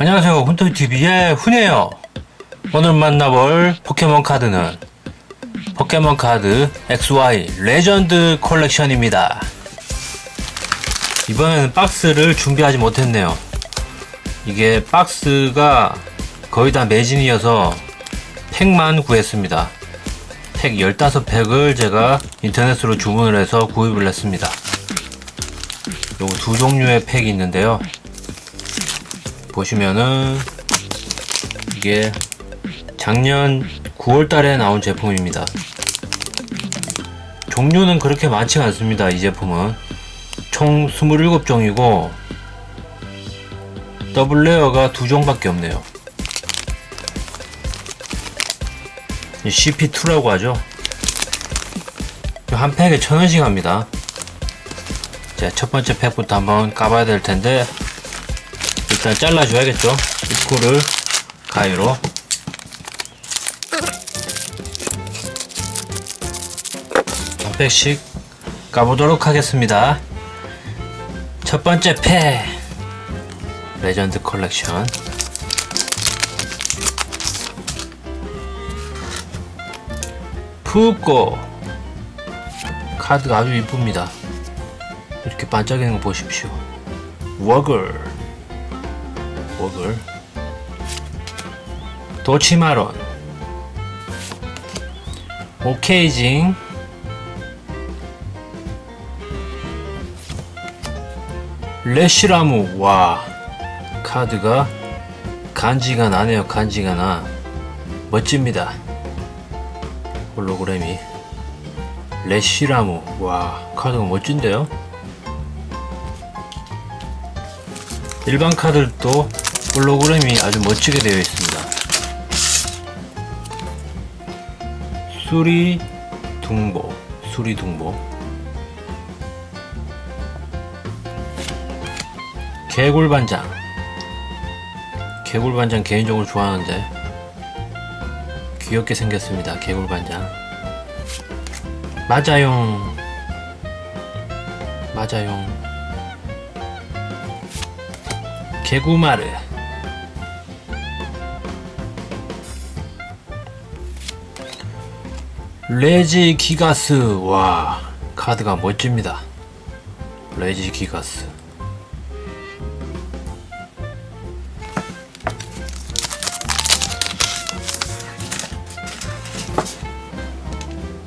안녕하세요. 훈토이TV의 훈이에요. 오늘 만나볼 포켓몬 카드는 포켓몬 카드 XY 레전드 컬렉션입니다. 이번에는 박스를 준비하지 못했네요. 이게 박스가 거의 다 매진이어서 팩만 구했습니다. 팩 15팩을 제가 인터넷으로 주문을 해서 구입을 했습니다. 요거 두 종류의 팩이 있는데요 보시면은 이게 작년 9월 달에 나온 제품입니다. 종류는 그렇게 많지 않습니다. 이 제품은 총 27종이고 double rare가 두 종밖에 없네요. CP2라고 하죠. 한 팩에 천 원씩 합니다. 자, 첫 번째 팩부터 한번 까봐야 될 텐데 일단 잘라줘야겠죠? 입구를 가위로. 한 팩씩 까보도록 하겠습니다. 첫 번째 팩. 레전드 컬렉션. 푸꼬 카드가 아주 이쁩니다. 이렇게 반짝이는 거 보십시오. 워글 워글 도치마론. 오케이징. 레시라무 와. 카드가 간지가 나네요 간지가 나. 멋집니다. 홀로그램이. 레시라무 와. 카드가 멋진데요? 일반 카드도 홀로그램이 아주 멋지게 되어 있습니다. 수리 둥보 수리 둥보. 개굴 반장. 개굴 반장 개인적으로 좋아하는데 귀엽게 생겼습니다 개굴 반장. 맞아용. 맞아용. 개구마르 레지 기가스 와 카드가 멋집니다. 레지 기가스.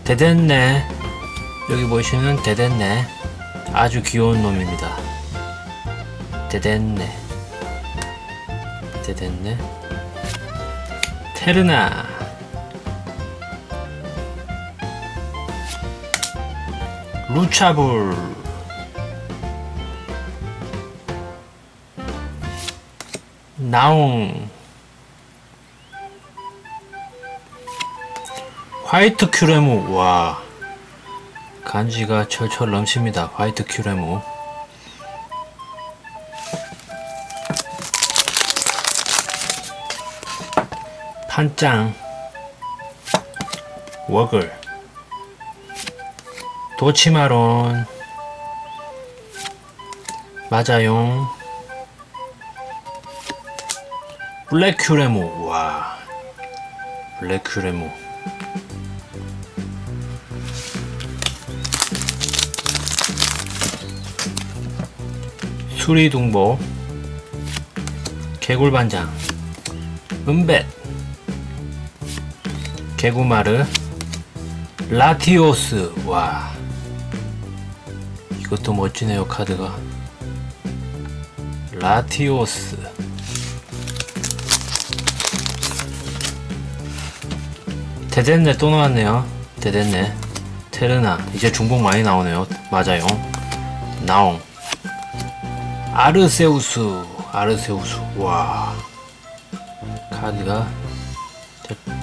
대됐네. 여기 보시면 대됐네. 아주 귀여운 놈입니다. 대됐네. 대됐네. 테르나 루차불 나옹 화이트 큐레무. 와. 간지가 철철 넘칩니다. 화이트 큐레무. 판짱 워글 도치마론. 맞아용 블랙큐레모. 와. 블랙큐레모. 수리둥보 개굴반장. 음뱃. 개구마르. 라티오스. 와 이것도 멋지네요 카드가. 라티오스. 데덴네 또 나왔네요. 데덴네. 테르나. 이제 중복 많이 나오네요. 맞아요. 나옹. 아르세우스. 아르세우스. 와. 카드가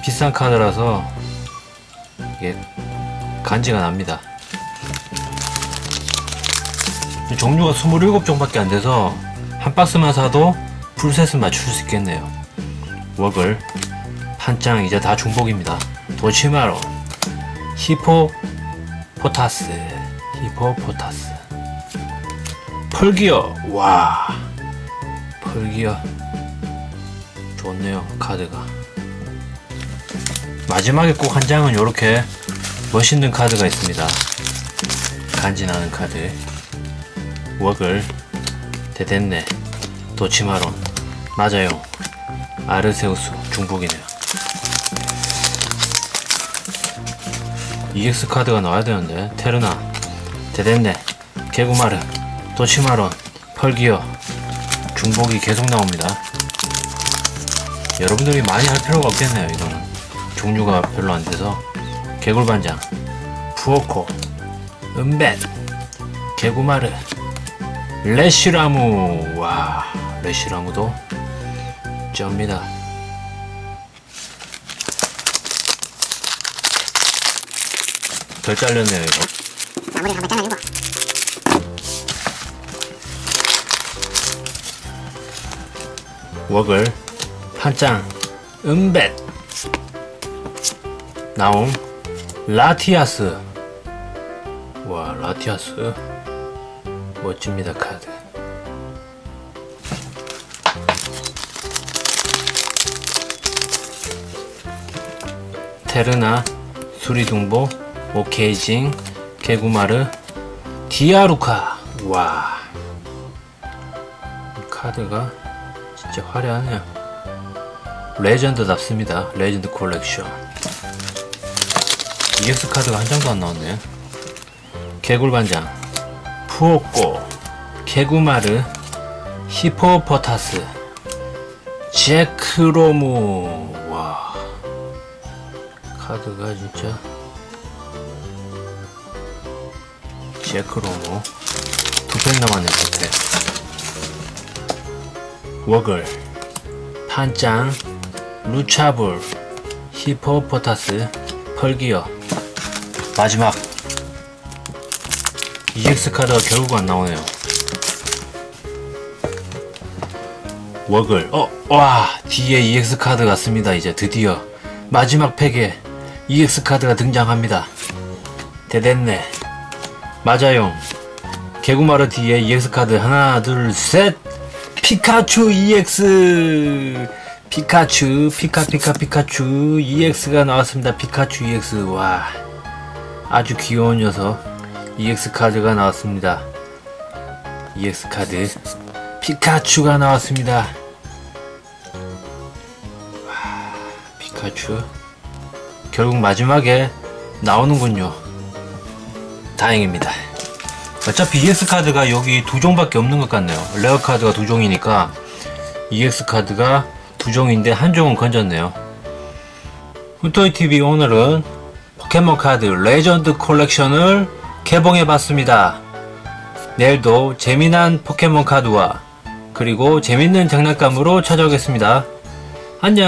비싼 카드라서 이게 간지가 납니다 종류가 27종밖에 안 돼서 한 박스만 사도 풀셋은 맞출 수 있겠네요. 워글 판짱 이제 다 중복입니다. 도치마로. 히포 포타스. 히포포타스. 펄기아. 와. 펄기아. 좋네요 카드가. 마지막에 꼭 한 장은 이렇게 멋있는 카드가 있습니다. 간지나는 카드 워글 데덴네 도치마론. 맞아요. 아르세우스 중복이네요. EX 카드가 나와야 되는데. 테르나 데덴네 개구마르 도치마론 펄기어. 중복이 계속 나옵니다. 여러분들이 많이 할 필요가 없겠네요 이거는. 종류가 별로 안 돼서. 개굴반장 푸오코 은벤 개구마르 레시라무 와 레시라무도 쩝니다. 덜 잘렸네요 이거. 마무리를 한번 잘라주고 웍을 한장 은벳. 나옴 라티아스 와 라티아스 멋집니다 카드 테르나 수리둥보 오케이징 개구마르 디아루가 와이 카드가 진짜 화려하네요. 레전드답습니다. 레전드 콜렉션. EX 카드가 한 장도 안 나왔네. 개굴반장, 푸호꼬, 개구마르, 히포포타스, 제크로무. 와. 카드가 진짜. 제크로무. 두팩 남았네, 두 팩. 워글, 판짱, 루차불, 히포포타스, 펄기어 마지막 EX 카드가 결국 안 나오네요. 워글. 어! 와! 뒤에 EX 카드 같습니다 이제 드디어. 마지막 팩에 EX 카드가 등장합니다. 대됐네. 맞아요. 개구마르 뒤에 EX 카드. 하나 둘 셋. 피카츄 EX 피카츄 피카 피카 피카츄 EX가 나왔습니다. 피카츄 EX 와 아주 귀여운 녀석 EX 카드가 나왔습니다. EX 카드 피카츄가 나왔습니다. 와 피카츄. 결국 마지막에 나오는군요. 다행입니다. 어차피 EX 카드가 여기 두 종밖에 없는 것 같네요. rare 카드가 두 종이니까 EX 카드가 두 종인데 한 종은 건졌네요. 훈토이TV 오늘은 포켓몬 카드 레전드 콜렉션을 개봉해 봤습니다. 내일도 재미난 포켓몬 카드와 그리고 재밌는 장난감으로 찾아오겠습니다. 안녕